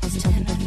Thank